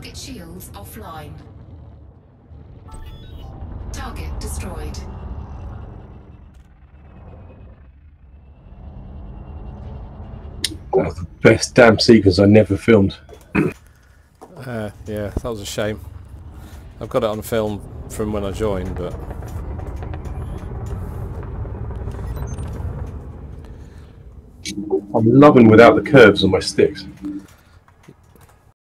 Target shields offline. Target destroyed. That was the best damn sequence I never filmed. Uh, yeah, that was a shame. I've got it on film from when I joined, but I'm loving without the curves on my sticks.